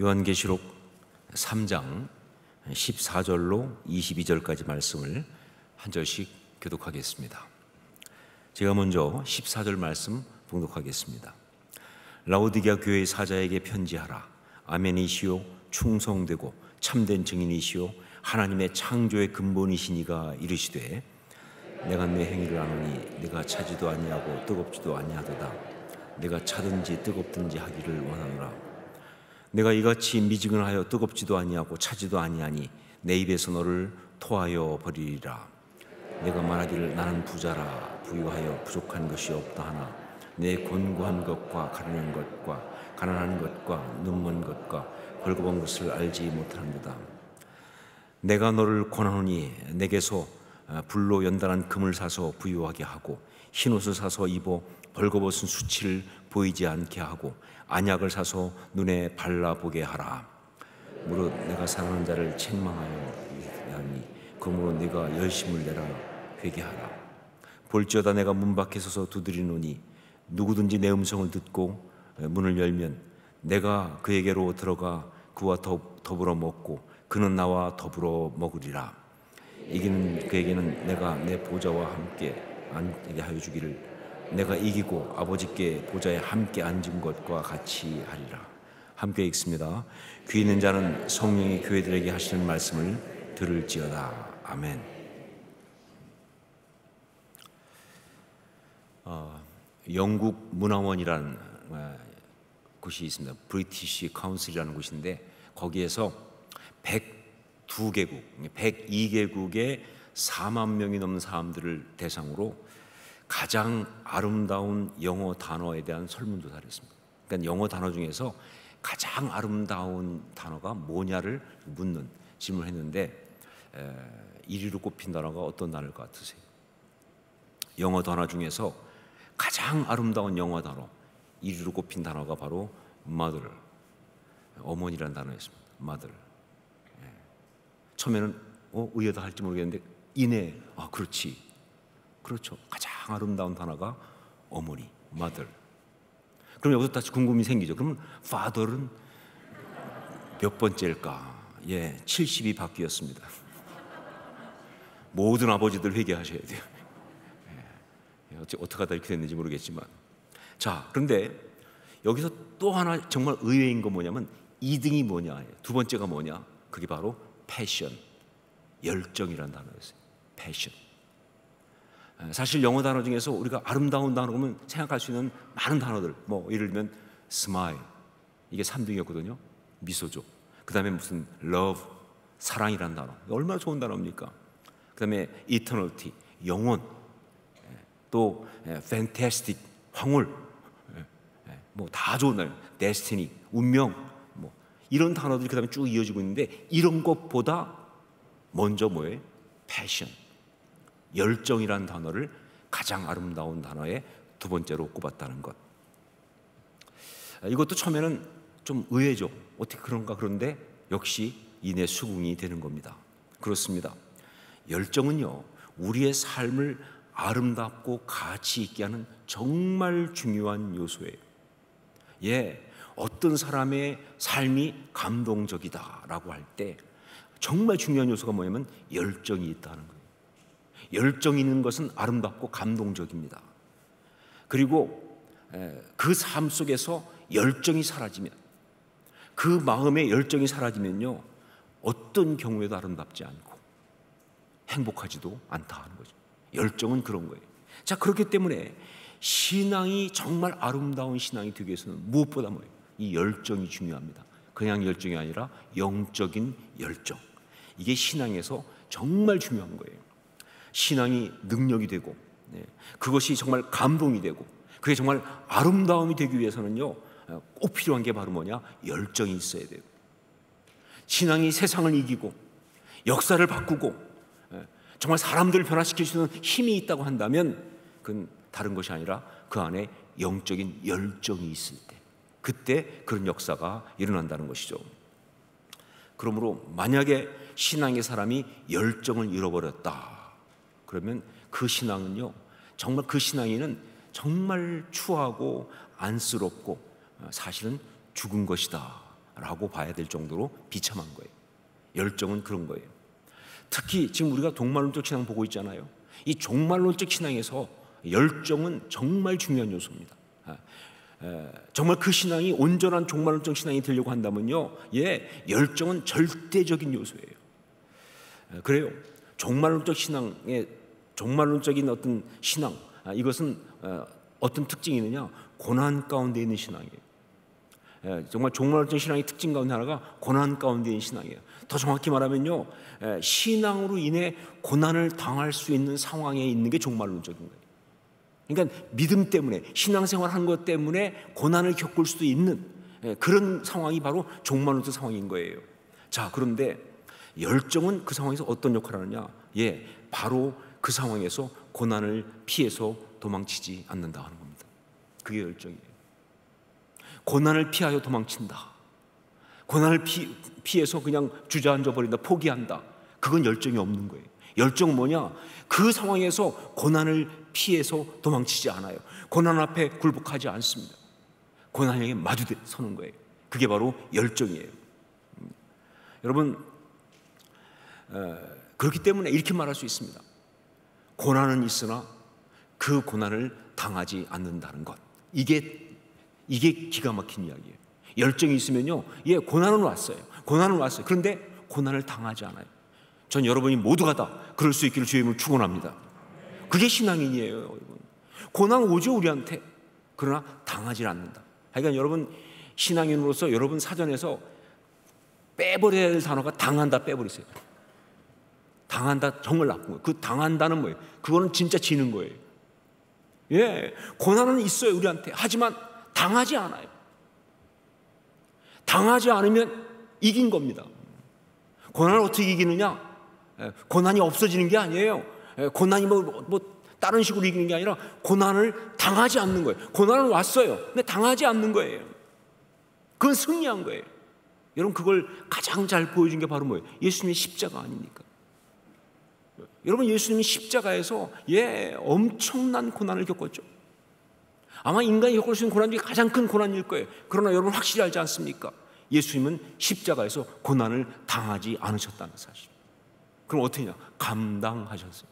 요한계시록 3장 14절로 22절까지 말씀을 한 절씩 교독하겠습니다. 제가 먼저 14절 말씀 봉독하겠습니다. 라오디게아 교회 사자에게 편지하라. 아멘이시요 충성되고 참된 증인이시요 하나님의 창조의 근본이시니가 이르시되 내가 내 행위를 아노니 내가 차지도 아니하고 뜨겁지도 아니하도다. 내가 차든지 뜨겁든지 하기를 원하노라. 내가 이같이 미지근하여 뜨겁지도 아니하고 차지도 아니하니 내 입에서 너를 토하여 버리리라. 내가 말하기를 나는 부자라 부유하여 부족한 것이 없다 하나 내 곤고한 것과 가련한 것과 가난한 것과 눈먼 것과 벌거벗은 것을 알지 못하는도다. 내가 너를 권하노니 내게서 어, 불로 연단한 금을 사서 부유하게 하고 흰 옷을 사서 입어 벌거벗은 수치를 보이지 않게 하고 안약을 사서 눈에 발라보게 하라. 무릇 내가 사랑하는 자를 책망하여 하니 그러므로 네가 열심을 내라 회개하라. 볼지어다 내가 문 밖에 서서 두드리노니 누구든지 내 음성을 듣고 문을 열면 내가 그에게로 들어가 그와 더불어 먹고 그는 나와 더불어 먹으리라. 이기는 그에게는 내가 내 보좌와 함께 앉게 하여 주기를 내가 이기고 아버지께 보좌에 함께 앉은 것과 같이 하리라. 함께 읽습니다. 귀 있는 자는 성령이 교회들에게 하시는 말씀을 들을지어다. 아멘. 어, 영국 문화원이라는 어, 곳이 있습니다. 브리티시 카운슬이라는 곳인데 거기에서 102개국, 102개국의 4만 명이 넘는 사람들을 대상으로 가장 아름다운 영어 단어에 대한 설문조사를 했습니다. 그러니까 영어 단어 중에서 가장 아름다운 단어가 뭐냐를 묻는 질문을 했는데 1위로 꼽힌 단어가 어떤 단어일 것 같으세요? 영어 단어 중에서 가장 아름다운 영어 단어 1위로 꼽힌 단어가 바로 mother, 어머니라는 단어였습니다. mother. 예. 처음에는 어, 의외다 할지 모르겠는데 이내 아 그렇지 그렇죠. 가장 아름다운 단어가 어머니, mother. 그럼 여기서 다시 궁금이 생기죠. 그러면 father는 몇 번째일까? 예, 70이 바뀌었습니다. 모든 아버지들 회개하셔야 돼요. 예, 어떻게 하다 이렇게 됐는지 모르겠지만. 자, 그런데 여기서 또 하나 정말 의외인 건 뭐냐면 2등이 뭐냐, 두 번째가 뭐냐? 그게 바로 패션, 열정이라는 단어였어요. 패션. 사실 영어 단어 중에서 우리가 아름다운 단어 보면 생각할 수 있는 많은 단어들 뭐 예를 들면 smile 이게 3등이었거든요. 미소죠. 그 다음에 무슨 love 사랑이라는 단어. 얼마나 좋은 단어입니까? 그 다음에 eternity 영원. 또 fantastic 황홀. 뭐 다 좋은 단어. destiny 운명. 뭐 이런 단어들이 그 다음에 쭉 이어지고 있는데 이런 것보다 먼저 뭐예요? passion 열정이라는 단어를 가장 아름다운 단어의 두 번째로 꼽았다는 것. 이것도 처음에는 좀 의외죠. 어떻게 그런가 그런데 역시 인의 수긍이 되는 겁니다. 그렇습니다. 열정은요, 우리의 삶을 아름답고 가치 있게 하는 정말 중요한 요소예요. 예, 어떤 사람의 삶이 감동적이다라고 할 때 정말 중요한 요소가 뭐냐면 열정이 있다는 거예요. 열정이 있는 것은 아름답고 감동적입니다. 그리고 그 삶 속에서 열정이 사라지면 그 마음의 열정이 사라지면요 어떤 경우에도 아름답지 않고 행복하지도 않다 하는 거죠. 열정은 그런 거예요. 자 그렇기 때문에 신앙이 정말 아름다운 신앙이 되기 위해서는 무엇보다 뭐예요? 이 열정이 중요합니다. 그냥 열정이 아니라 영적인 열정. 이게 신앙에서 정말 중요한 거예요. 신앙이 능력이 되고 네. 그것이 정말 감동이 되고 그게 정말 아름다움이 되기 위해서는요 꼭 필요한 게 바로 뭐냐 열정이 있어야 돼요. 신앙이 세상을 이기고 역사를 바꾸고 네. 정말 사람들을 변화시킬 수 있는 힘이 있다고 한다면 그건 다른 것이 아니라 그 안에 영적인 열정이 있을 때 그때 그런 역사가 일어난다는 것이죠. 그러므로 만약에 신앙의 사람이 열정을 잃어버렸다. 그러면 그 신앙은요, 정말 그 신앙에는 정말 추하고 안쓰럽고 어, 사실은 죽은 것이다. 라고 봐야 될 정도로 비참한 거예요. 열정은 그런 거예요. 특히 지금 우리가 종말론적 신앙 보고 있잖아요. 이 종말론적 신앙에서 열정은 정말 중요한 요소입니다. 아, 정말 그 신앙이 온전한 종말론적 신앙이 되려고 한다면요, 예, 열정은 절대적인 요소예요. 그래요. 종말론적 신앙의 종말론적인 어떤 신앙 아, 이것은 어, 어떤 특징이 있느냐? 고난 가운데 있는 신앙이에요. 예, 정말 종말론적 신앙의 특징 가운데 하나가 고난 가운데 있는 신앙이에요. 더 정확히 말하면요, 예, 신앙으로 인해 고난을 당할 수 있는 상황에 있는 게 종말론적인 거예요. 그러니까 믿음 때문에 신앙생활 한 것 때문에 고난을 겪을 수도 있는 예, 그런 상황이 바로 종말론적 상황인 거예요. 자, 그런데 열정은 그 상황에서 어떤 역할을 하느냐? 예, 바로 그 상황에서 고난을 피해서 도망치지 않는다 하는 겁니다. 그게 열정이에요. 고난을 피하여 도망친다. 고난을 피, 피해서 그냥 주저앉아 버린다, 포기한다. 그건 열정이 없는 거예요. 열정은 뭐냐? 그 상황에서 고난을 피해서 도망치지 않아요. 고난 앞에 굴복하지 않습니다. 고난에게 마주 서는 거예요. 그게 바로 열정이에요. 음. 여러분, 어, 그렇기 때문에 이렇게 말할 수 있습니다. 고난은 있으나 그 고난을 당하지 않는다는 것. 이게 이게 기가 막힌 이야기예요. 열정이 있으면요. 예, 고난은 왔어요. 고난은 왔어요. 그런데 고난을 당하지 않아요. 전 여러분이 모두가 다 그럴 수 있기를 이름으로 축원합니다. 그게 신앙인이에요, 여러분. 고난 오죠 우리한테. 그러나 당하지 않는다. 그러니까 여러분 신앙인으로서 여러분 사전에서 빼버려야 될 단어가 당한다 빼버리세요. 당한다 나쁜 거예요. 그 당한다는 뭐예요? 그거는 진짜 지는 거예요. 예, 고난은 있어요 우리한테. 하지만 당하지 않아요. 당하지 않으면 이긴 겁니다. 고난을 어떻게 이기느냐? 예, 고난이 없어지는 게 아니에요. 예, 고난이 뭐, 뭐 다른 식으로 이기는 게 아니라 고난을 당하지 않는 거예요. 고난은 왔어요. 근데 당하지 않는 거예요. 그건 승리한 거예요. 여러분 그걸 가장 잘 보여준 게 바로 뭐예요? 예수님의 십자가 아닙니까? 여러분 예수님이 십자가에서 예 엄청난 고난을 겪었죠. 아마 인간이 겪을 수 있는 고난 중에 가장 큰 고난일 거예요. 그러나 여러분 확실히 알지 않습니까? 예수님은 십자가에서 고난을 당하지 않으셨다는 사실. 그럼 어떻게 냐 감당하셨어요.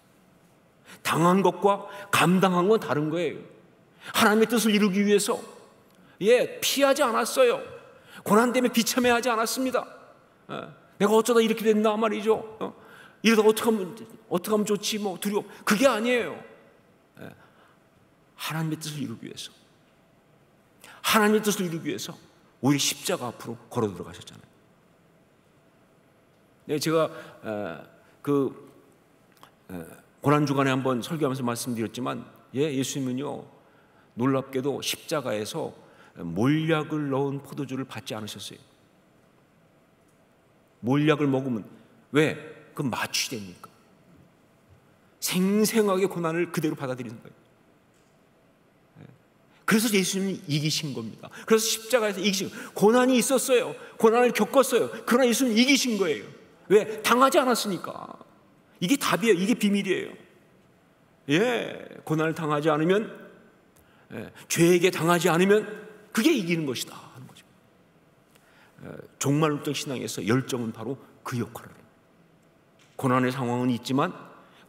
당한 것과 감당한 건 다른 거예요. 하나님의 뜻을 이루기 위해서 예 피하지 않았어요. 고난 때문에 비참해하지 않았습니다. 예, 내가 어쩌다 이렇게 됐나 말이죠. 어? 이러다 어떻게 하면 어떻게 하면 좋지 뭐 두려워 그게 아니에요. 예, 하나님의 뜻을 이루기 위해서 하나님의 뜻을 이루기 위해서 우리 십자가 앞으로 걸어 들어가셨잖아요. 네, 제가 어, 그 어, 고난 주간에 한번 설교하면서 말씀드렸지만 예, 예수님은요 놀랍게도 십자가에서 몰약을 넣은 포도주를 받지 않으셨어요. 몰약을 먹으면 왜? 그 마취되니까. 생생하게 고난을 그대로 받아들이는 거예요. 예. 그래서 예수님이 이기신 겁니다. 그래서 십자가에서 이기신 거예요. 고난이 있었어요. 고난을 겪었어요. 그러나 예수님 이기신 거예요. 왜? 당하지 않았으니까. 이게 답이에요. 이게 비밀이에요. 예, 고난을 당하지 않으면, 예, 죄에게 당하지 않으면 그게 이기는 것이다 하는 거죠. 예, 종말론적 신앙에서 열정은 바로 그 역할을. 고난의 상황은 있지만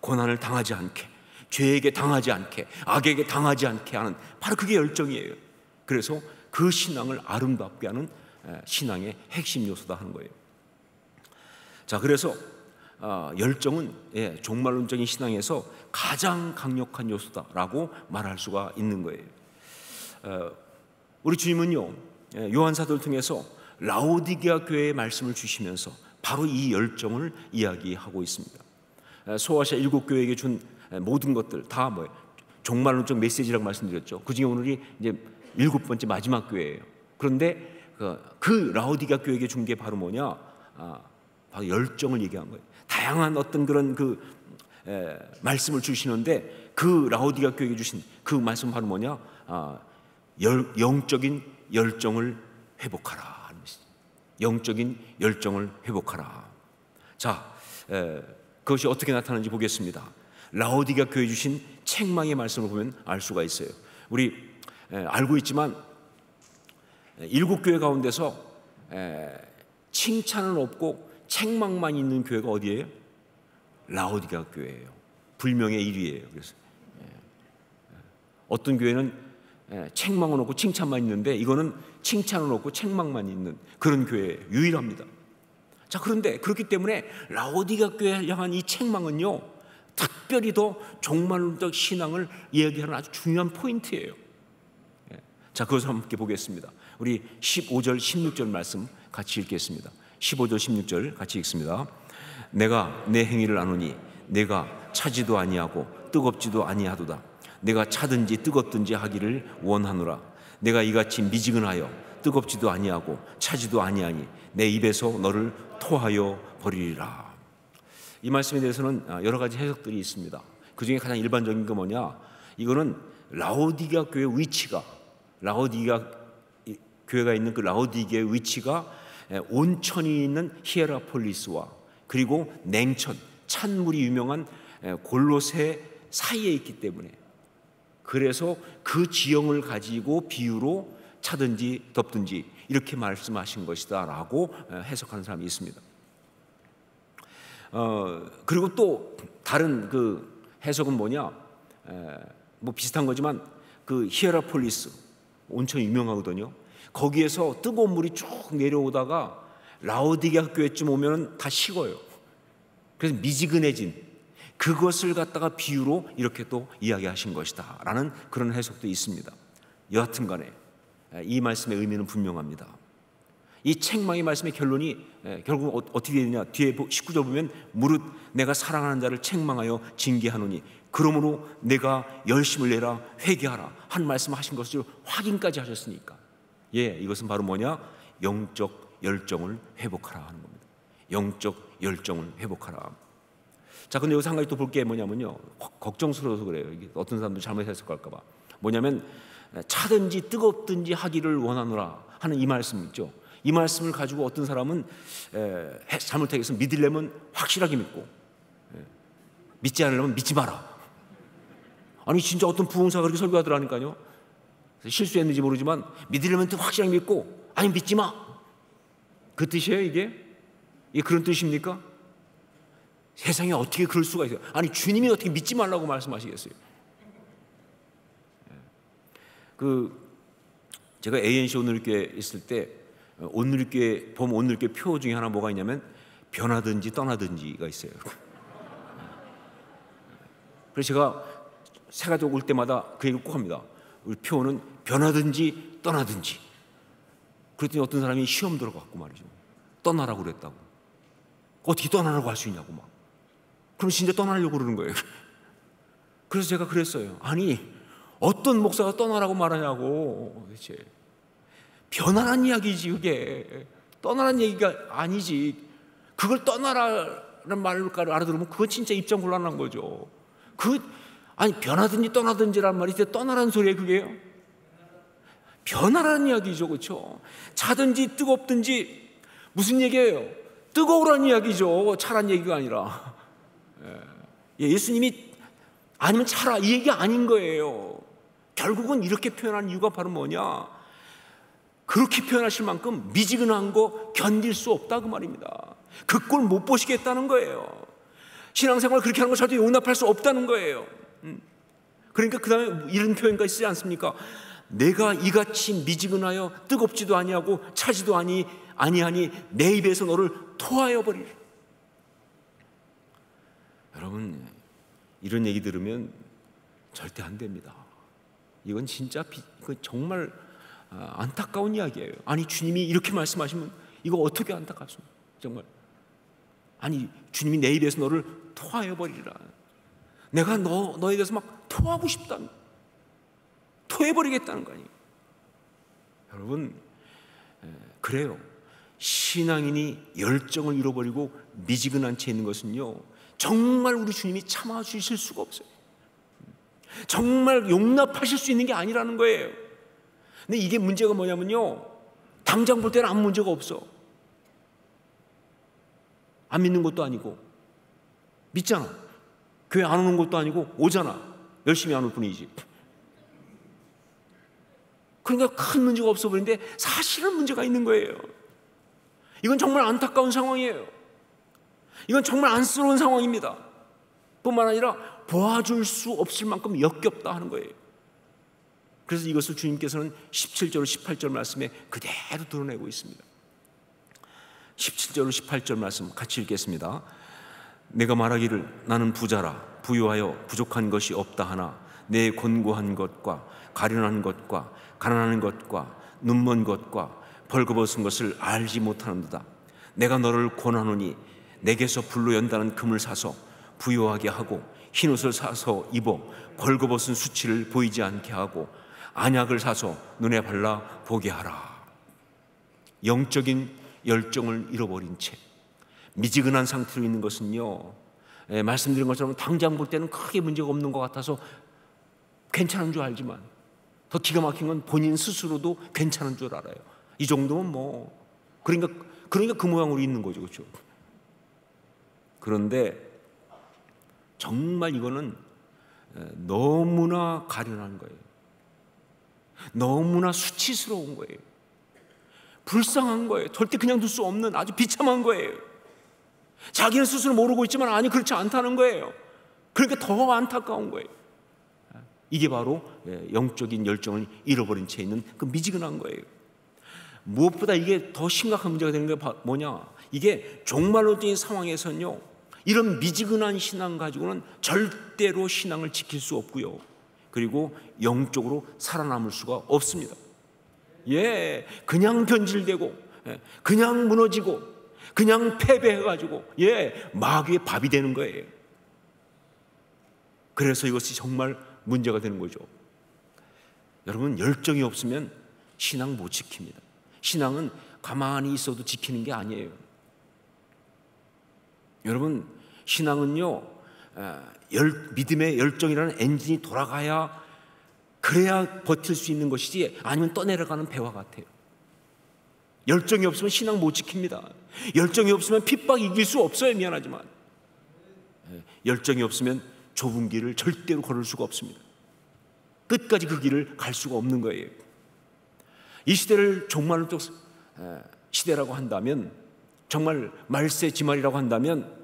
고난을 당하지 않게, 죄에게 당하지 않게, 악에게 당하지 않게 하는 바로 그게 열정이에요. 그래서 그 신앙을 아름답게 하는 예, 신앙의 핵심 요소다 하는 거예요. 자, 그래서 어, 열정은 예, 종말론적인 신앙에서 가장 강력한 요소다라고 말할 수가 있는 거예요. 어, 우리 주님은요 예, 요한 사도를 통해서 라오디게아 교회의 말씀을 주시면서 바로 이 열정을 이야기하고 있습니다. 어, 소아시아 일곱 교회에게 준 모든 것들 다 뭐예요? 종말론적 메시지라고 말씀드렸죠. 그 중에 오늘이 이제 일곱 번째 마지막 교회예요. 그런데 그, 그 라오디게아 교회에게 준 게 바로 뭐냐? 아, 바로 열정을 얘기한 거예요. 다양한 어떤 그런 그 에, 말씀을 주시는데 그 라오디가 교회에 주신 그 말씀 바로 뭐냐? 아, 열, 영적인 열정을 회복하라 영적인 열정을 회복하라. 자, 에, 그것이 어떻게 나타나는지 보겠습니다. 라오디가 교회 주신 책망의 말씀을 보면 알 수가 있어요. 우리 에, 알고 있지만 일곱 교회 가운데서 에, 칭찬은 없고 책망만 있는 교회가 어디예요? 라오디가 교회예요. 불명의 1위예요. 그래서 예. 어떤 교회는 예, 책망은 없고 칭찬만 있는데 이거는 칭찬은 없고 책망만 있는 그런 교회 유일합니다. 자 그런데 그렇기 때문에 라오디가 교회 향한 이 책망은요 특별히 더 종말론적 신앙을 이야기하는 아주 중요한 포인트예요. 예. 자 그것을 함께 보겠습니다. 우리 15절 16절 말씀 같이 읽겠습니다. 15절 16절 같이 읽습니다. 내가 내 행위를 아노니 내가 차지도 아니하고 뜨겁지도 아니하도다. 내가 차든지 뜨겁든지 하기를 원하노라. 내가 이같이 미지근하여 뜨겁지도 아니하고 차지도 아니하니 내 입에서 너를 토하여 버리리라. 이 말씀에 대해서는 아, 여러 가지 해석들이 있습니다. 그 중에 가장 일반적인 게 뭐냐? 이거는 라오디가 교회 위치가 라오디가 교회가 있는 그 라오디게의 위치가 온천이 있는 히에라폴리스와 그리고 냉천 찬물이 유명한 골로새 사이에 있기 때문에 그래서 그 지형을 가지고 비유로 차든지 덥든지 이렇게 말씀하신 것이다라고 해석하는 사람이 있습니다. 어, 그리고 또 다른 그 해석은 뭐냐? 에, 뭐 비슷한 거지만 그 히에라폴리스 온천 유명하거든요. 거기에서 뜨거운 물이 쭉 내려오다가 라오디게 학교에쯤 오면 다 식어요. 그래서 미지근해진 그것을 갖다가 비유로 이렇게 또 이야기하신 것이다. 라는 그런 해석도 있습니다. 여하튼 간에 이 말씀의 의미는 분명합니다. 이 책망의 말씀의 결론이 결국 어, 어떻게 되느냐 뒤에 19절 보면 무릇 내가 사랑하는 자를 책망하여 징계하노니 그러므로 내가 열심을 내라 회개하라 한 말씀 하신 것을 확인까지 하셨으니까 예 이것은 바로 뭐냐 영적 열정을 회복하라 하는 겁니다 영적 열정을 회복하라 자 근데 여기서 한 가지 또 볼 게 뭐냐면요 걱정스러워서 그래요 이게 어떤 사람들 잘못 해석할까 봐 뭐냐면 차든지 뜨겁든지 하기를 원하노라 하는 이 말씀 있죠 이 말씀을 가지고 어떤 사람은 잘못하겠어 믿으려면 확실하게 믿고 믿지 않으려면 믿지 마라. 아니 진짜 어떤 부흥사가 그렇게 설교하더라니까요. 실수했는지 모르지만 믿으려면 또 확실하게 믿고 아니 믿지 마. 그 뜻이에요 이게? 이게 그런 뜻입니까? 세상에 어떻게 그럴 수가 있어요? 아니 주님이 어떻게 믿지 말라고 말씀하시겠어요? 그 제가 ANC 오늘교회 있을 때 오늘교회 봄 오늘교회 표 중에 하나 뭐가 있냐면 변하든지 떠나든지가 있어요. 그래서 제가 새가족 올 때마다 그 얘기를 꼭 합니다. 우리 표는 변하든지 떠나든지. 그랬더니 어떤 사람이 시험 들어갔고 말이죠. 떠나라고 그랬다고. 어떻게 떠나라고 할 수 있냐고 막. 그럼 진짜 떠나려고 그러는 거예요. 그래서 제가 그랬어요. 아니, 어떤 목사가 떠나라고 말하냐고. 대체. 변화란 이야기지 그게. 떠나는 얘기가 아니지. 그걸 떠나라는 말을 알아들으면 그건 진짜 입장 곤란한 거죠. 그 아니 변하든지 떠나든지란 말이 이제 떠나라는 소리예요 그게요 변화라는 이야기죠 그렇죠 차든지 뜨겁든지 무슨 얘기예요? 뜨거우란 이야기죠. 차란 얘기가 아니라 예, 예수님이 아니면 차라 이 얘기 아닌 거예요 결국은 이렇게 표현한 이유가 바로 뭐냐 그렇게 표현하실 만큼 미지근한 거 견딜 수 없다 그 말입니다. 그 꼴 못 보시겠다는 거예요. 신앙생활 그렇게 하는 거 절대 용납할 수 없다는 거예요. 음. 그러니까 그 다음에 이런 표현가 있지 않습니까? 내가 이같이 미지근하여 뜨겁지도 아니하고 차지도 아니 아니하니 내 입에서 너를 토하여 버리리. 여러분 이런 얘기 들으면 절대 안 됩니다. 이건 진짜 비, 이건 정말 아, 안타까운 이야기예요. 아니 주님이 이렇게 말씀하시면 이거 어떻게 안타깝습니까? 정말 아니 주님이 내 입에서 너를 토하여 버리라. 내가 너 너에 대해서 막 토하고 싶다. 토해 버리겠다는 거 아니에요. 여러분 그래요. 신앙인이 열정을 잃어버리고 미지근한 채 있는 것은요. 정말 우리 주님이 참아 주실 수가 없어요. 정말 용납하실 수 있는 게 아니라는 거예요. 근데 이게 문제가 뭐냐면요. 당장 볼 때는 아무 문제가 없어. 안 믿는 것도 아니고. 믿잖아. 교회 안 오는 것도 아니고 오잖아. 열심히 안 올 뿐이지. 그러니까 큰 문제가 없어 보이는데 사실은 문제가 있는 거예요. 이건 정말 안타까운 상황이에요. 이건 정말 안쓰러운 상황입니다. 뿐만 아니라 도와줄 수 없을 만큼 역겹다 하는 거예요. 그래서 이것을 주님께서는 17절, 18절 말씀에 그대로 드러내고 있습니다. 17절, 18절 말씀 같이 읽겠습니다. 내가 말하기를 나는 부자라 부유하여 부족한 것이 없다 하나 내 곤고한 것과 가련한 것과 가난한 것과 눈먼 것과 벌거벗은 것을 알지 못하는도다. 내가 너를 권하노니 내게서 불로 연다는 금을 사서 부유하게 하고 흰 옷을 사서 입어 벌거벗은 수치를 보이지 않게 하고 안약을 사서 눈에 발라 보게 하라. 영적인 열정을 잃어버린 채 미지근한 상태로 있는 것은요. 예, 말씀드린 것처럼 당장 볼 때는 크게 문제가 없는 것 같아서 괜찮은 줄 알지만 더 기가 막힌 건 본인 스스로도 괜찮은 줄 알아요. 이 정도면 뭐 그러니까 그러니까 그 모양으로 있는 거죠, 그렇죠? 그런데 정말 이거는 너무나 가련한 거예요. 너무나 수치스러운 거예요. 불쌍한 거예요. 절대 그냥 둘 수 없는 아주 비참한 거예요. 자기는 스스로 모르고 있지만 아니 그렇지 않다는 거예요. 그러니까 더 안타까운 거예요. 이게 바로 영적인 열정을 잃어버린 채 있는 그 미지근한 거예요. 무엇보다 이게 더 심각한 문제가 되는 게 뭐냐? 이게 종말론적인 상황에서는요, 이런 미지근한 신앙 가지고는 절대로 신앙을 지킬 수 없고요. 그리고 영적으로 살아남을 수가 없습니다. 예, 그냥 변질되고, 예, 그냥 무너지고, 그냥 패배해가지고, 예, 마귀의 밥이 되는 거예요. 그래서 이것이 정말 문제가 되는 거죠. 여러분, 열정이 없으면 신앙 못 지킵니다. 신앙은 가만히 있어도 지키는 게 아니에요. 여러분, 신앙은요, 열, 믿음의 열정이라는 엔진이 돌아가야 그래야 버틸 수 있는 것이지 아니면 떠내려가는 배와 같아요. 열정이 없으면 신앙 못 지킵니다. 열정이 없으면 핍박 이길 수 없어요. 미안하지만. 열정이 없으면 좁은 길을 절대로 걸을 수가 없습니다. 끝까지 그 길을 갈 수가 없는 거예요. 이 시대를 종말론적 시대라고 한다면 정말 말세 지말이라고 한다면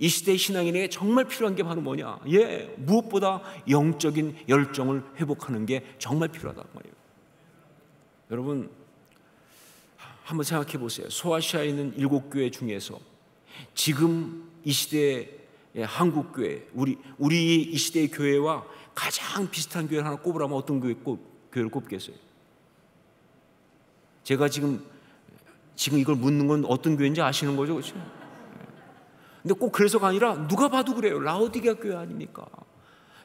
이 시대의 신앙인에게 정말 필요한 게 바로 뭐냐? 예, 무엇보다 영적인 열정을 회복하는 게 정말 필요하단 말이에요. 여러분 한번 생각해 보세요. 소아시아에 있는 일곱 교회 중에서 지금 이 시대의 한국 교회, 우리 우리 이 시대의 교회와 가장 비슷한 교회를 하나 꼽으라면 어떤 교회 꼽, 교회를 꼽겠어요? 제가 지금 지금 이걸 묻는 건 어떤 교회인지 아시는 거죠, 그렇죠? 근데 꼭 그래서가 아니라 누가 봐도 그래요. 라오디게아 교회 아닙니까?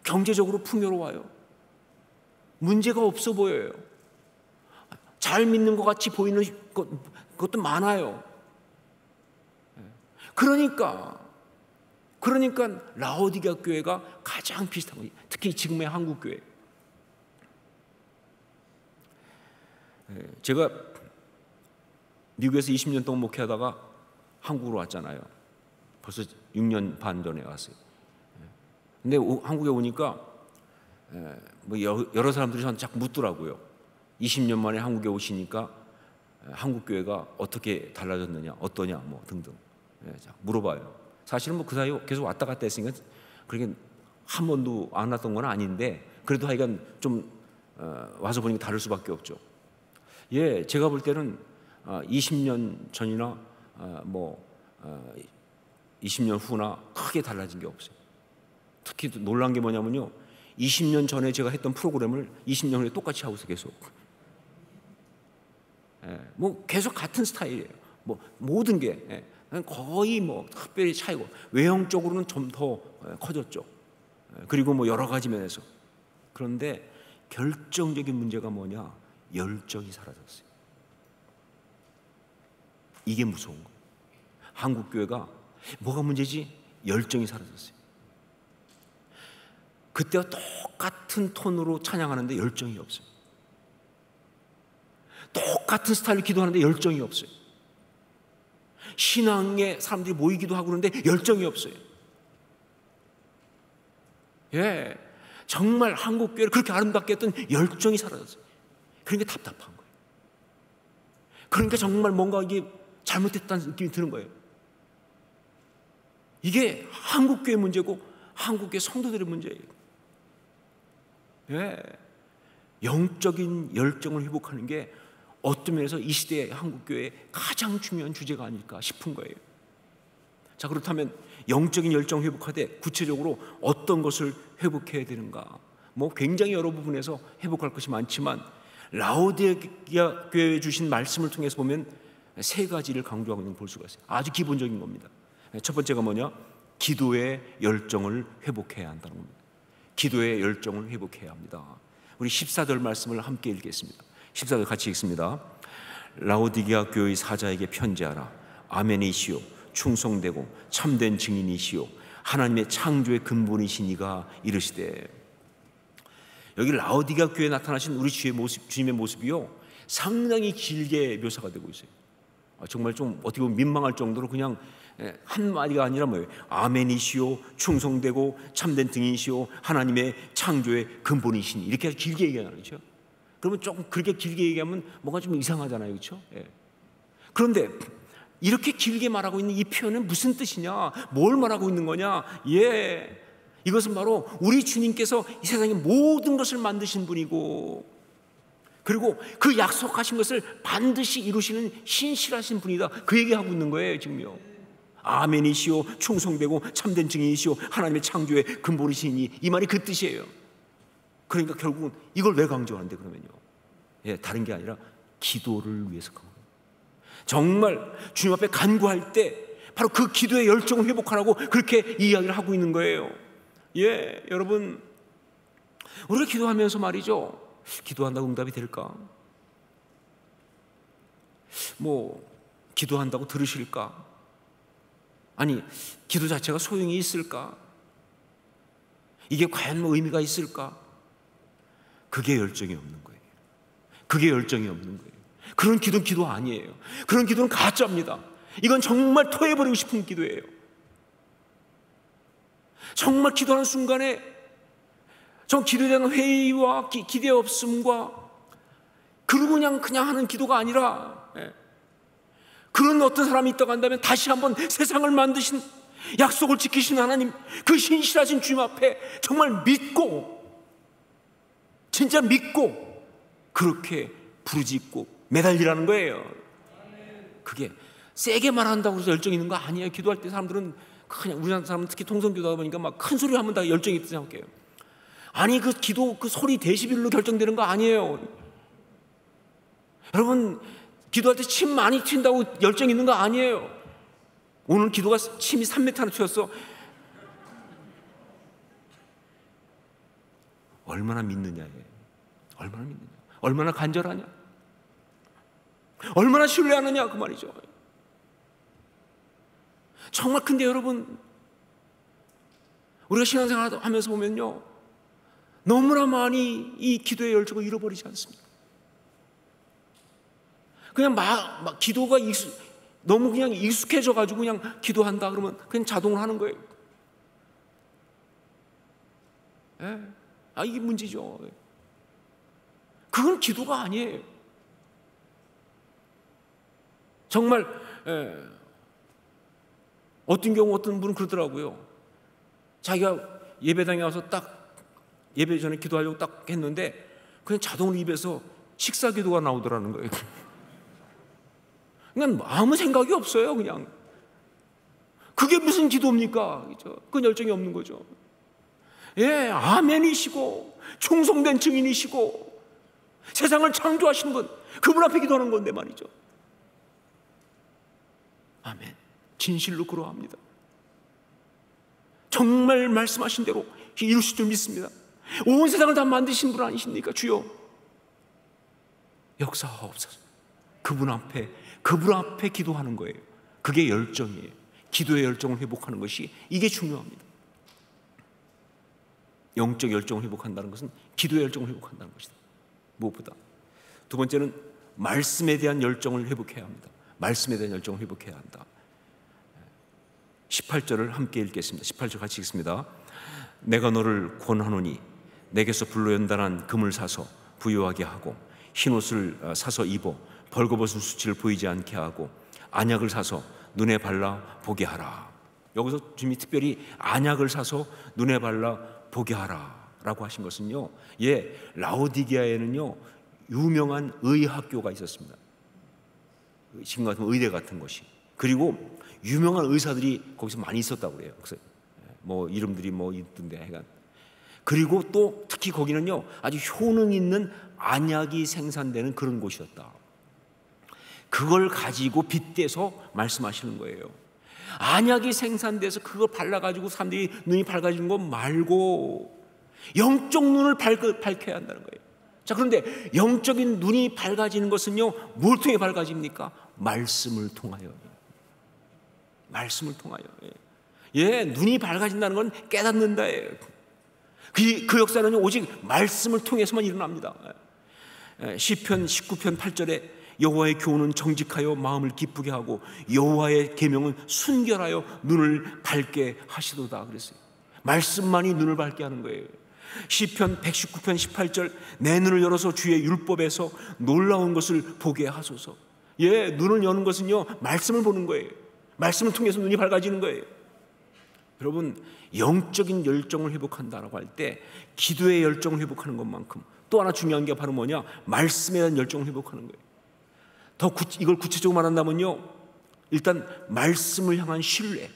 경제적으로 풍요로워요. 문제가 없어 보여요. 잘 믿는 것 같이 보이는 것, 것도 많아요. 그러니까 그러니까 라오디게아 교회가 가장 비슷한 거예요. 특히 지금의 한국 교회. 제가 미국에서 20년 동안 목회하다가 한국으로 왔잖아요. 벌써 6년 반 전에 왔어요. 근데 한국에 오니까 뭐 여러 사람들이 저한테 자꾸 묻더라고요. 20년 만에 한국에 오시니까 한국 교회가 어떻게 달라졌느냐, 어떠냐, 뭐 등등 물어봐요. 사실은 뭐 그 사이 계속 왔다 갔다 했으니까 그렇게 한 번도 안 왔던 건 아닌데 그래도 하여간 좀 어, 와서 보니까 다를 수밖에 없죠. 예, 제가 볼 때는 20년 어, 전이나 어, 뭐 20년 후나 크게 달라진 게 없어요. 특히 놀란 게 뭐냐면요. 20년 전에 제가 했던 프로그램을 20년 후에 똑같이 하고 있어 계속. 예, 뭐 계속 같은 스타일이에요. 뭐 모든 게 예, 거의 뭐 특별히 차이고 외형적으로는 좀 더 커졌죠. 예, 그리고 뭐 여러 가지 면에서 그런데 결정적인 문제가 뭐냐? 열정이 사라졌어요. 이게 무서운 거예요. 한국 교회가 뭐가 문제지? 열정이 사라졌어요. 그때와 똑같은 톤으로 찬양하는데 열정이 없어요. 똑같은 스타일로 기도하는데 열정이 없어요. 신앙에 사람들이 모이기도 하고 그러는데 열정이 없어요. 예. 정말 한국 교회를 그렇게 아름답게 했던 열정이 사라졌어요. 그러니까 답답한 거예요. 그러니까 정말 뭔가 이게 잘못했다는 느낌이 드는 거예요. 이게 한국교회 문제고 한국교회 성도들의 문제예요. 예. 영적인 열정을 회복하는 게 어떤 면에서 이 시대의 한국교회의 가장 중요한 주제가 아닐까 싶은 거예요. 자, 그렇다면 영적인 열정 회복하되 구체적으로 어떤 것을 회복해야 되는가? 뭐 굉장히 여러 부분에서 회복할 것이 많지만 라오디게아 교회에 주신 말씀을 통해서 보면 세 가지를 강조하고 있는 볼 수가 있어요. 아주 기본적인 겁니다. 첫 번째가 뭐냐? 기도의 열정을 회복해야 한다는 겁니다. 기도의 열정을 회복해야 합니다. 우리 14절 말씀을 함께 읽겠습니다. 14절 같이 읽습니다. 라오디게아 교회 사자에게 편지하라. 아멘이시오. 충성되고 참된 증인이시오. 하나님의 창조의 근본이신 이가 이르시되 여기 라오디게아 교회에 나타나신 우리 주의 모습, 주님의 모습이요 상당히 길게 묘사가 되고 있어요. 아, 정말 좀 어떻게 보면 민망할 정도로 그냥 예, 한 마디가 아니라 뭐예요? 아멘이시오, 충성되고 참된 등이시오, 하나님의 창조의 근본이시니 이렇게 길게 얘기하는 거죠. 그러면 조금 그렇게 길게 얘기하면 뭔가 좀 이상하잖아요, 그렇죠? 예. 그런데 이렇게 길게 말하고 있는 이 표현은 무슨 뜻이냐? 뭘 말하고 있는 거냐? 예. 이것은 바로 우리 주님께서 이 세상의 모든 것을 만드신 분이고 그리고 그 약속하신 것을 반드시 이루시는 신실하신 분이다. 그 얘기하고 있는 거예요, 지금요. 아멘이시오, 충성되고 참된 증인이시오, 하나님의 창조의 근본이시니 이 말이 그 뜻이에요. 그러니까 결국은 이걸 왜 강조하는데 그러면요. 예, 다른 게 아니라 기도를 위해서. 정말 주님 앞에 간구할 때 바로 그 기도의 열정을 회복하라고 그렇게 이야기를 하고 있는 거예요. 예, 여러분 우리가 기도하면서 말이죠. 기도한다고 응답이 될까? 뭐 기도한다고 들으실까? 아니 기도 자체가 소용이 있을까? 이게 과연 뭐 의미가 있을까? 그게 열정이 없는 거예요. 그게 열정이 없는 거예요. 그런 기도는 기도 아니에요. 그런 기도는 가짜입니다. 이건 정말 토해버리고 싶은 기도예요. 정말 기도하는 순간에 저 기도에 대한 회의와 기, 기대 없음과 그리고 그냥 그냥 하는 기도가 아니라 예. 그런 어떤 사람이 있다고 한다면 다시 한번 세상을 만드신 약속을 지키신 하나님 그 신실하신 주님 앞에 정말 믿고 진짜 믿고 그렇게 부르짖고 매달리라는 거예요. 그게 세게 말한다고 해서 열정 있는 거 아니에요. 기도할 때 사람들은 그냥 우리 사람은 특히 통성 기도하다 보니까 막 큰 소리 하면 다 열정이 있다 생각해요. 아니 그 기도 그 소리 데시벨로 결정되는 거 아니에요. 여러분 기도할 때 침 많이 튄다고 열정 있는 거 아니에요. 오늘 기도가 침이 3m나 튀었어. 얼마나 믿느냐에 얼마나 믿느냐. 얼마나 간절하냐. 얼마나 신뢰하느냐 그 말이죠. 정말 근데 여러분 우리가 신앙생활 하면서 보면요 너무나 많이 이 기도의 열정을 잃어버리지 않습니까? 그냥 막, 막 기도가 익숙, 너무 그냥 익숙해져 가지고 그냥 기도한다 그러면 그냥 자동으로 하는 거예요. 예. 아 이게 문제죠. 그건 기도가 아니에요. 정말 예, 어떤 경우 어떤 분은 그러더라고요. 자기가 예배당에 와서 딱 예배 전에 기도하려고 딱 했는데 그냥 자동으로 입에서 식사 기도가 나오더라는 거예요. 그냥 아무 생각이 없어요, 그냥. 그게 무슨 기도입니까? 그건 열정이 없는 거죠. 예, 아멘이시고, 충성된 증인이시고, 세상을 창조하신 분, 그분 앞에 기도하는 건데 말이죠. 아멘. 진실로 그러합니다. 정말 말씀하신 대로 이루실 줄 믿습니다. 온 세상을 다 만드신 분 아니십니까? 주여. 역사하옵소서. 그분 앞에, 그분 앞에 기도하는 거예요. 그게 열정이에요. 기도의 열정을 회복하는 것이 이게 중요합니다. 영적 열정을 회복한다는 것은 기도의 열정을 회복한다는 것이다. 무엇보다. 두 번째는 말씀에 대한 열정을 회복해야 합니다. 말씀에 대한 열정을 회복해야 한다. 18절을 함께 읽겠습니다. 18절 같이 읽습니다. 내가 너를 권하노니 내게서 불로 연단한 금을 사서 부유하게 하고 흰 옷을 어, 사서 입어 벌거벗은 수치를 보이지 않게 하고 안약을 사서 눈에 발라 보게 하라. 여기서 주님이 특별히 안약을 사서 눈에 발라 보게 하라라고 하신 것은요. 예, 라오디게아에는요 유명한 의학교가 있었습니다. 지금 같은 의대 같은 것이 그리고 유명한 의사들이 거기서 많이 있었다고 그래요. 그래서 뭐 이름들이 뭐 있던데 하여간 그리고 또 특히 거기는요 아주 효능 있는 안약이 생산되는 그런 곳이었다. 그걸 가지고 빗대서 말씀하시는 거예요. 안약이 생산돼서 그걸 발라가지고 사람들이 눈이 밝아지는 거 말고 영적 눈을 밝, 밝혀야 한다는 거예요. 자, 그런데 영적인 눈이 밝아지는 것은요, 뭘 통해 밝아집니까? 말씀을 통하여. 말씀을 통하여. 예, 예 눈이 밝아진다는 건 깨닫는다예요. 그, 그 역사는 오직 말씀을 통해서만 일어납니다. 예, 시편 19편 8절에 여호와의 교훈은 정직하여 마음을 기쁘게 하고 여호와의 계명은 순결하여 눈을 밝게 하시도다 그랬어요. 말씀만이 눈을 밝게 하는 거예요. 시편 119편 18절 내 눈을 열어서 주의 율법에서 놀라운 것을 보게 하소서. 예, 눈을 여는 것은요 말씀을 보는 거예요. 말씀을 통해서 눈이 밝아지는 거예요. 여러분 영적인 열정을 회복한다라고 할 때 기도의 열정을 회복하는 것만큼 또 하나 중요한 게 바로 뭐냐 말씀에 대한 열정을 회복하는 거예요. 더 구, 이걸 구체적으로 말한다면요. 일단 말씀을 향한 신뢰.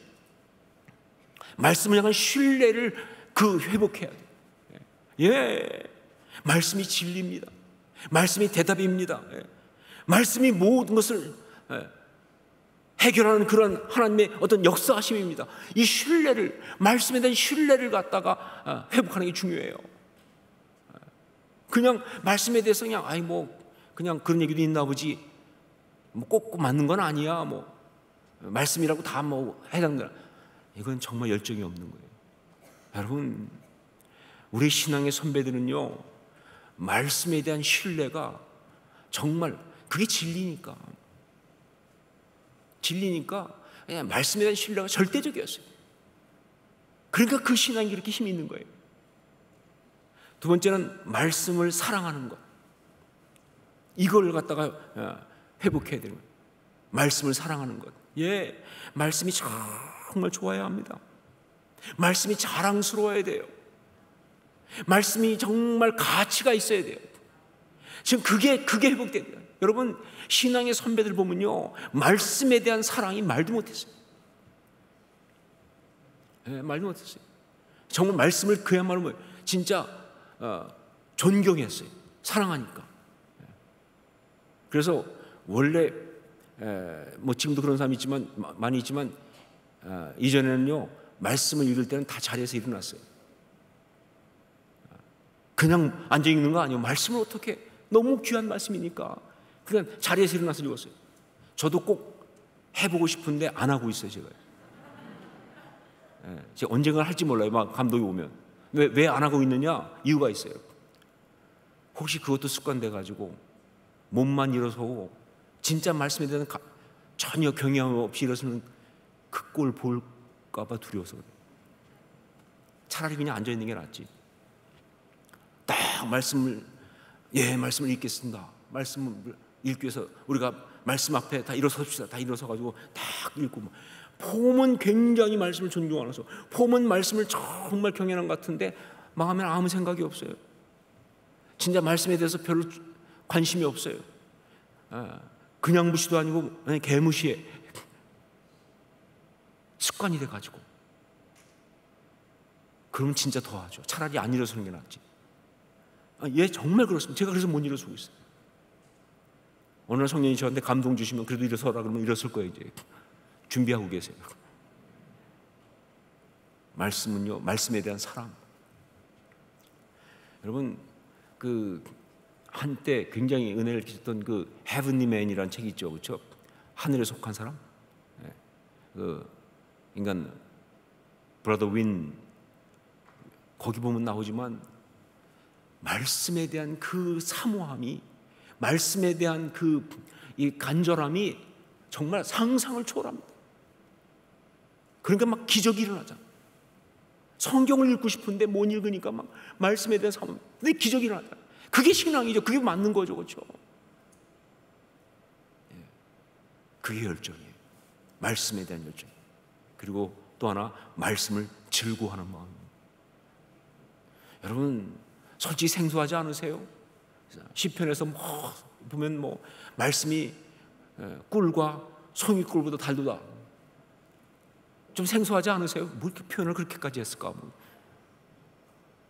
말씀을 향한 신뢰를 그 회복해야 돼요. 예. 말씀이 진리입니다. 말씀이 대답입니다. 예. 말씀이 모든 것을 예. 해결하는 그런 하나님의 어떤 역사하심입니다. 이 신뢰를 말씀에 대한 신뢰를 갖다가 아, 회복하는 게 중요해요. 그냥 말씀에 대해서 그냥 아이 뭐 그냥 그런 얘기도 있나 보지 뭐 꼭 맞는 건 아니야. 뭐 말씀이라고 다 뭐 해당되나. 이건 정말 열정이 없는 거예요. 여러분, 우리 신앙의 선배들은요, 말씀에 대한 신뢰가 정말 그게 진리니까. 진리니까 그냥 말씀에 대한 신뢰가 절대적이었어요. 그러니까 그 신앙이 이렇게 힘이 있는 거예요. 두 번째는 말씀을 사랑하는 것. 이걸 갖다가 어, 회복해야 되는 거예요. 말씀을 사랑하는 것. 예, 말씀이 정말 좋아야 합니다. 말씀이 자랑스러워야 돼요. 말씀이 정말 가치가 있어야 돼요. 지금 그게 그게 회복돼요. 여러분 신앙의 선배들 보면요 말씀에 대한 사랑이 말도 못했어요. 네, 말도 못했어요. 정말 말씀을 그야말로 뭐 진짜 어, 존경했어요. 사랑하니까. 그래서 원래 뭐 지금도 그런 사람이 있지만 많이 있지만 어, 이전에는요 말씀을 읽을 때는 다 자리에서 일어났어요. 그냥 앉아 읽는 거 아니에요. 말씀을 어떻게 너무 귀한 말씀이니까 그냥 자리에서 일어나서 읽었어요. 저도 꼭 해보고 싶은데 안 하고 있어요 제가. 예, 제가 언젠가 할지 몰라요. 막 감독이 오면 왜 왜 안 하고 있느냐 이유가 있어요. 혹시 그것도 습관돼 가지고 몸만 일어서고 진짜 말씀에 대한 가, 전혀 경향 없이 일어서는 그꼴 볼까 봐 두려워서 그래요. 차라리 그냥 앉아 있는 게 낫지. 딱 말씀을 예 말씀을 읽겠습니다. 말씀을 읽기 위해서 우리가 말씀 앞에 다 일어섭시다. 다 일어서 가지고 딱 읽고 뭐. 폼은 굉장히 말씀을 존중하면서 폼은 말씀을 정말 경외하는 것 같은데 마음에 아무 생각이 없어요. 진짜 말씀에 대해서 별로 관심이 없어요. 아, 그냥 무시도 아니고 개무시해. 습관이 돼가지고. 그럼 진짜 더하죠. 차라리 안 일어서는 게 낫지. 아, 얘 정말 그렇습니다. 제가 그래서 못 일어서고 있어요. 어느 날 성령이 저한테 감동 주시면 그래도 일어서라 그러면 일어설 거예요, 이제. 준비하고 계세요. 말씀은요, 말씀에 대한 사랑. 여러분, 그 한때 굉장히 은혜를 끼쳤던 그 헤븐리 맨이라는 책이 있죠, 그렇죠? 하늘에 속한 사람. 네. 그 인간 브라더 윈 거기 보면 나오지만 말씀에 대한 그 사모함이 말씀에 대한 그 이 간절함이 정말 상상을 초월합니다. 그러니까 막 기적이 일어나잖아. 성경을 읽고 싶은데 못 읽으니까 막 말씀에 대한 사모. 근데 기적이 일어나잖아. 그게 신앙이죠. 그게 맞는 거죠. 그렇죠? 예. 그게 열정이에요. 말씀에 대한 열정. 그리고 또 하나 말씀을 즐거워하는 마음. 여러분 솔직히 생소하지 않으세요? 시편에서 뭐 보면 뭐 말씀이 꿀과 송이 꿀보다 달도다. 좀 생소하지 않으세요? 뭐 이렇게 표현을 그렇게까지 했을까? 뭐.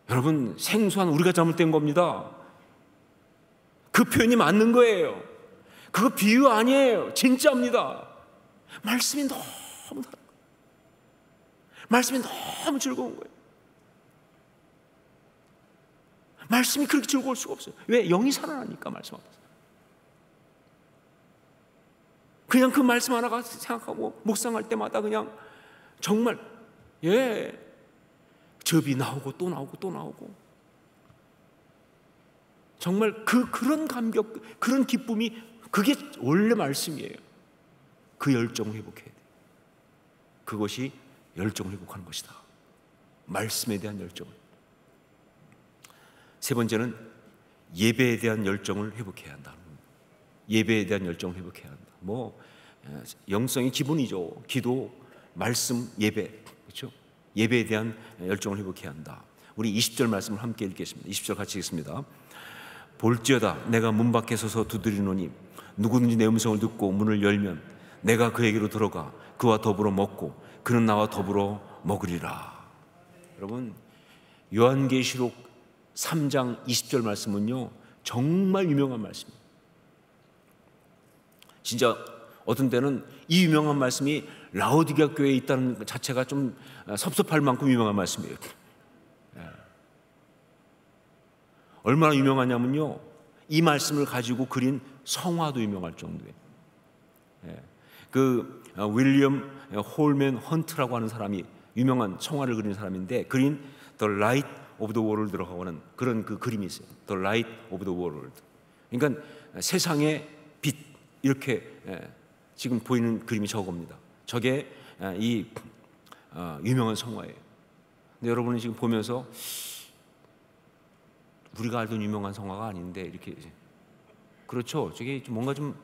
여러분 생소한 우리가 잘못된 겁니다. 그 표현이 맞는 거예요. 그거 비유 아니에요. 진짜입니다. 말씀이 너무 다른 거예요. 말씀이 너무 즐거운 거예요. 말씀이 그렇게 즐거울 수가 없어요. 왜? 영이 살아나니까 말씀 앞에서. 그냥 그 말씀 하나가 생각하고 묵상할 때마다 그냥 정말 예 접이 나오고 또 나오고 또 나오고 정말 그 그런 감격 그런 기쁨이 그게 원래 말씀이에요. 그 열정을 회복해야 돼. 그것이 열정을 회복하는 것이다. 말씀에 대한 열정을. 세 번째는 예배에 대한 열정을 회복해야 한다. 예배에 대한 열정을 회복해야 한다. 뭐 영성이 기본이죠. 기도, 말씀, 예배. 그렇죠? 예배에 대한 열정을 회복해야 한다. 우리 20절 말씀을 함께 읽겠습니다. 20절 같이 읽습니다. 볼지어다 내가 문 밖에 서서 두드리노니 누구든지 내 음성을 듣고 문을 열면 내가 그에게로 들어가 그와 더불어 먹고 그는 나와 더불어 먹으리라. 여러분 요한계시록 3장 20절 말씀은요 정말 유명한 말씀입니다. 진짜 어떤 때는 이 유명한 말씀이 라오디가 교회에 있다는 것 자체가 좀 섭섭할 만큼 유명한 말씀이에요. 예. 얼마나 유명하냐면요. 이 말씀을 가지고 그린 성화도 유명할 정도예요. 예. 그 어, 윌리엄 홀맨 헌트라고 하는 사람이 유명한 성화를 그린 사람인데 그린 The Light of the World라고 하는 그런 그 그림이 있어요. The Light of the World. 그러니까 세상의 빛 이렇게 예, 지금 보이는 그림이 저겁니다. 저게 예, 이 어, 유명한 성화예요. 근데 여러분이 지금 보면서 우리가 알던 유명한 성화가 아닌데 이렇게 그렇죠. 저게 뭔가 좀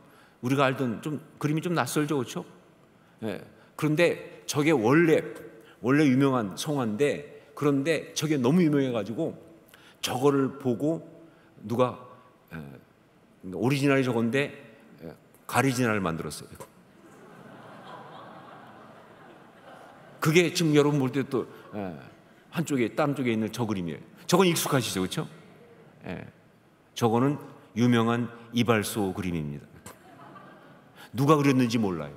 우리가 알던 좀 그림이 좀 낯설죠, 그렇죠? 예. 그런데 저게 원래 원래 유명한 성화인데 그런데 저게 너무 유명해가지고 저거를 보고 누가 예, 오리지널이 저건데 예, 가리지널을 만들었어요. 그게 지금 여러분 볼 때또 예, 한쪽에 다른 쪽에 있는 저 그림이에요. 저건 익숙하시죠, 그렇죠? 예. 저거는 유명한 이발소 그림입니다. 누가 그렸는지 몰라요.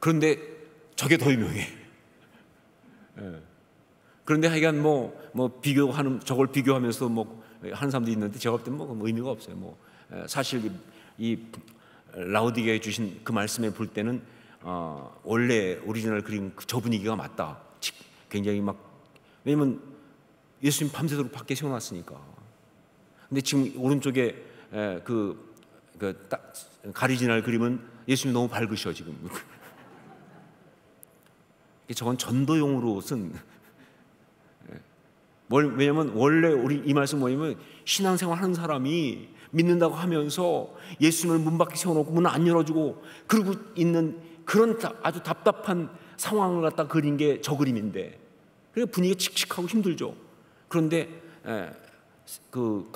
그런데 저게 더 유명해. 예. 그런데 하여간 뭐, 뭐 비교하는, 저걸 비교하면서 뭐 하는 사람도 있는데 제가 볼 때는 뭐 의미가 없어요. 뭐 예. 사실 이 라우디게에 주신 그 말씀에 볼 때는 어, 원래 오리지널 그림 그저 분위기가 맞다. 굉장히 막 왜냐면 예수님 밤새도록 밖에 세워놨으니까. 근데 지금 오른쪽에 에, 그, 그 딱, 가리지날 그림은 예수님 너무 밝으셔 지금. 저건 전도용으로 쓴. 왜냐면 원래 우리 이 말씀 뭐냐면 신앙생활 하는 사람이 믿는다고 하면서 예수님을 문 밖에 세워놓고 문 안 열어주고 그러고 있는 그런 아주 답답한 상황을 갖다 그린 게 저 그림인데 그 분위기가 칙칙하고 힘들죠. 그런데 그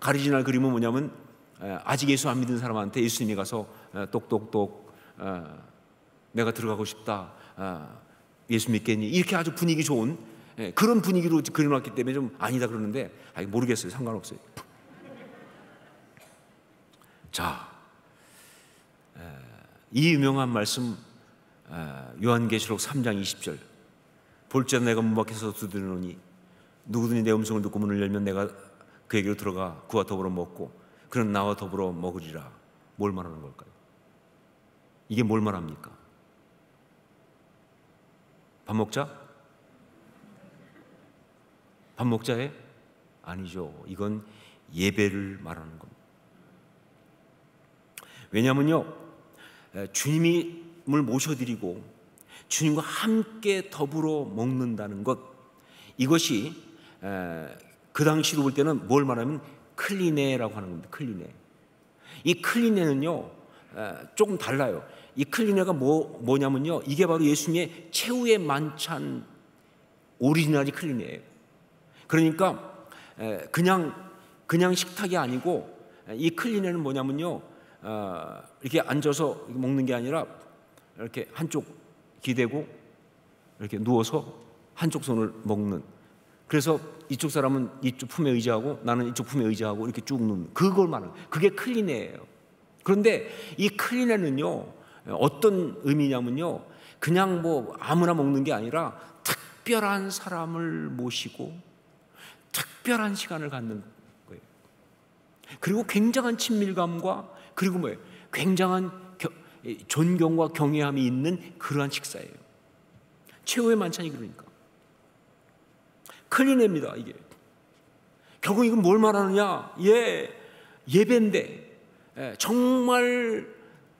가리지날 그림은 뭐냐면 아직 예수 안 믿는 사람한테 예수님이 가서 똑똑똑 내가 들어가고 싶다. 예수 믿겠니? 이렇게 아주 분위기 좋은 그런 분위기로 그려놨기 때문에 좀 아니다 그러는데 모르겠어요. 상관없어요. 자, 이 유명한 말씀 요한계시록 3장 20절 볼지 내가 문 밖에서 두드리노니 누구든지 내 음성을 듣고 문을 열면 내가 그에게로 들어가 그와 더불어 먹고 그는 나와 더불어 먹으리라 뭘 말하는 걸까요? 이게 뭘 말합니까? 밥 먹자? 밥 먹자에? 아니죠. 이건 예배를 말하는 겁니다. 왜냐하면요, 주님을 모셔드리고 주님과 함께 더불어 먹는다는 것, 이것이 그 당시로 볼 때는 뭘 말하면 클리네라고 하는 겁니다. 클리네. 이 클리네는요 조금 달라요. 이 클리네가 뭐, 뭐냐면요. 이게 바로 예수님의 최후의 만찬 오리지널이 클리네예요. 그러니까 그냥 그냥 식탁이 아니고 이 클리네는 뭐냐면요. 어, 이렇게 앉아서 먹는 게 아니라 이렇게 한쪽 기대고 이렇게 누워서 한쪽 손을 먹는. 그래서 이쪽 사람은 이쪽 품에 의지하고 나는 이쪽 품에 의지하고 이렇게 쭉 눕는 그걸 말하는 그게 클리네예요. 그런데 이 클리네는요 어떤 의미냐면요 그냥 뭐 아무나 먹는 게 아니라 특별한 사람을 모시고 특별한 시간을 갖는 거예요. 그리고 굉장한 친밀감과 그리고 뭐예요? 굉장한 겨, 존경과 경외함이 있는 그러한 식사예요. 최후의 만찬이 그러니까. 클리네입니다, 이게. 결국 이건 뭘 말하느냐? 예, 예배인데, 예, 정말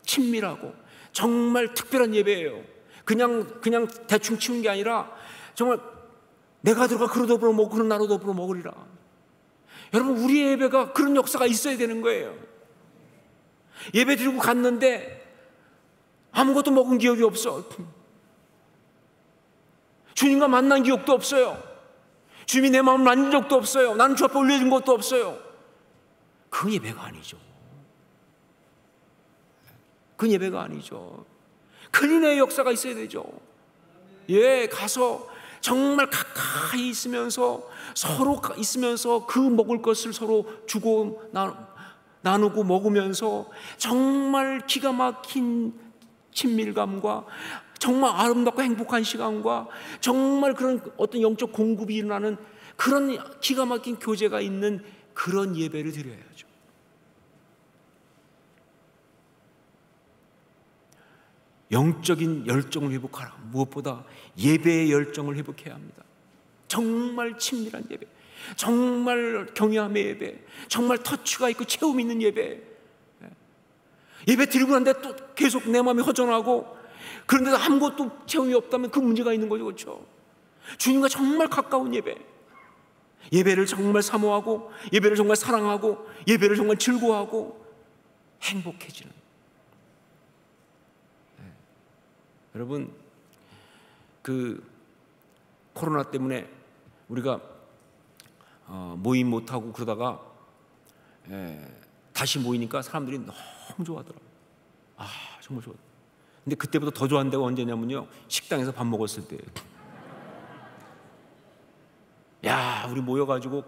친밀하고, 정말 특별한 예배예요. 그냥, 그냥 대충 치운 게 아니라, 정말 내가 들어가 그러도 불어 먹고, 그런 나로도 불어 먹으리라. 여러분, 우리의 예배가 그런 역사가 있어야 되는 거예요. 예배 드리고 갔는데, 아무것도 먹은 기억이 없어. 주님과 만난 기억도 없어요. 주님이 내 마음을 만진 적도 없어요. 나는 주 앞에 올려진 것도 없어요. 그 예배가 아니죠. 그 예배가 아니죠. 큰인의 역사가 있어야 되죠. 예, 가서 정말 가까이 있으면서 서로 있으면서 그 먹을 것을 서로 주고 나누고 먹으면서 정말 기가 막힌 친밀감과 정말 아름답고 행복한 시간과 정말 그런 어떤 영적 공급이 일어나는 그런 기가 막힌 교제가 있는 그런 예배를 드려야죠. 영적인 열정을 회복하라. 무엇보다 예배의 열정을 회복해야 합니다. 정말 친밀한 예배, 정말 경외함의 예배, 정말 터치가 있고 체험 있는 예배. 예배 드리고 난데 또 계속 내 마음이 허전하고 그런데도 아무것도 체험이 없다면 그 문제가 있는 거죠. 그렇죠? 주님과 정말 가까운 예배. 예배를 정말 사모하고 예배를 정말 사랑하고 예배를 정말 즐거워하고 행복해지는. 네. 여러분 그 코로나 때문에 우리가 어, 모임 못하고 그러다가 예, 다시 모이니까 사람들이 너무 좋아하더라고요. 아 정말 좋아. 근데 그때보다 더 좋아한 데가 언제냐면요. 식당에서 밥 먹었을 때. 야, 우리 모여가지고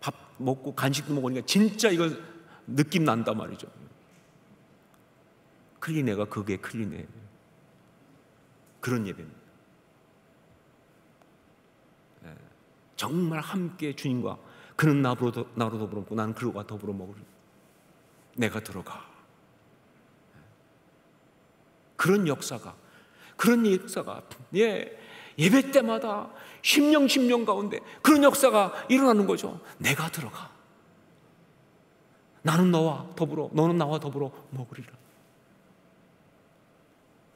밥 먹고 간식도 먹으니까 진짜 이거 느낌 난단 말이죠. 클리네가 그게 클리네. 그런 예배입니다. 예, 정말 함께 주님과 그는 나로, 나로 더불어 먹고 나는 그와 더불어 먹으리. 내가 들어가. 그런 역사가 그런 역사가 예 예배 때마다 심령 심령 가운데 그런 역사가 일어나는 거죠. 내가 들어가. 나는 너와 더불어 너는 나와 더불어 먹으리라.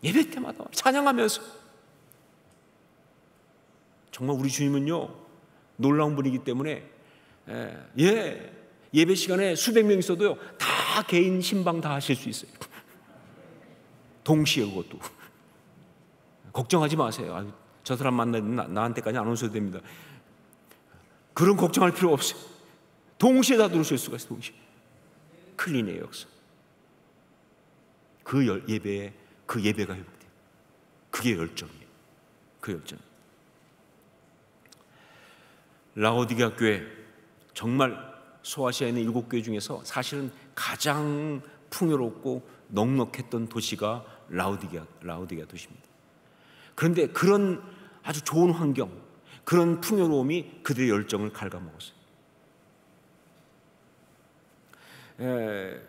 예배 때마다 찬양하면서 정말 우리 주님은요 놀라운 분이기 때문에 예, 예 예배 시간에 수백 명 있어도요 다 개인 신방 다 하실 수 있어요. 동시에 그것도. 걱정하지 마세요. 아유, 저 사람 만나면 나, 한테까지 안 오셔도 됩니다. 그런 걱정할 필요 없어요. 동시에 다 들으실 수가 있어요. 동시에. 클린의 역사. 그 예배에 그 예배가 회복돼요. 그게 열정이에요. 그 열정. 라오디가 교회 정말 소아시아에 있는 일곱 교회 중에서 사실은 가장 풍요롭고 넉넉했던 도시가 라우디게아, 라우디게아 도시입니다. 그런데 그런 아주 좋은 환경, 그런 풍요로움이 그들의 열정을 갉아먹었어요. 에,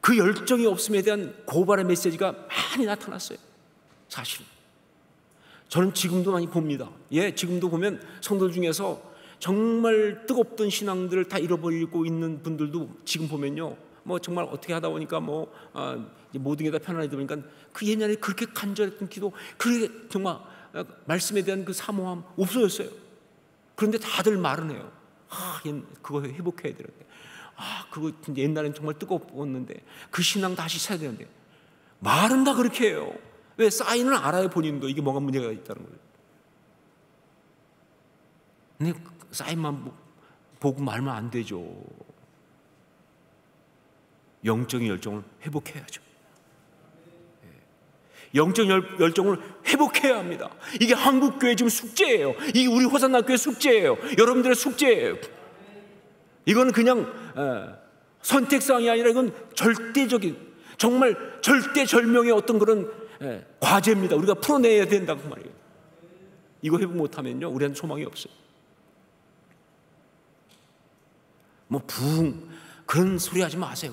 그 열정이 없음에 대한 고발의 메시지가 많이 나타났어요. 사실. 저는 지금도 많이 봅니다. 예, 지금도 보면 성도 중에서 정말 뜨겁던 신앙들을 다 잃어버리고 있는 분들도 지금 보면요. 뭐 정말 어떻게 하다 보니까 뭐 아, 모든 게 다 편안해져 보니까 그 옛날에 그렇게 간절했던 기도, 그게 정말 어, 말씀에 대한 그 사모함 없어졌어요. 그런데 다들 말은 해요. 아, 그거 회복해야 되는데. 아, 그거 옛날엔 정말 뜨거웠는데 그 신앙 다시 사야 되는데. 말은 다 그렇게 해요. 왜 사인을 알아요 본인도 이게 뭐가 문제가 있다는 거예요. 근데 사인만 보고 말면 안 되죠. 영적인 열정을 회복해야죠. 예. 영적 열 정을 회복해야 합니다. 이게 한국 교회 지금 숙제예요. 이게 우리 호산나 교회 숙제예요. 여러분들의 숙제예요. 이거는 그냥 어, 선택사항이 아니라 이건 절대적인 정말 절대절명의 어떤 그런 예, 과제입니다. 우리가 풀어내야 된다고 말이에요. 이거 회복 못하면요, 우리한테 소망이 없어요. 뭐 부흥 그런 소리 하지 마세요.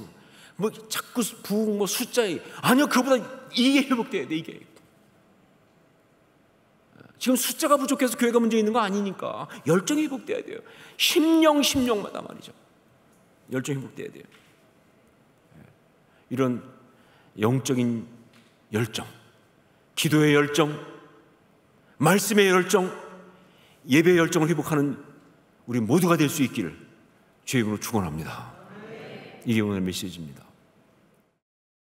뭐 자꾸 부흥 뭐 숫자에 아니요 그보다 이게 회복돼야 돼 이게. 지금 숫자가 부족해서 교회가 문제 있는 거 아니니까 열정이 회복돼야 돼요. 심령 심령마다 말이죠. 열정이 회복돼야 돼요. 이런 영적인 열정, 기도의 열정, 말씀의 열정, 예배의 열정을 회복하는 우리 모두가 될 수 있기를 주의 이름으로 축원합니다. 이게 오늘 메시지입니다.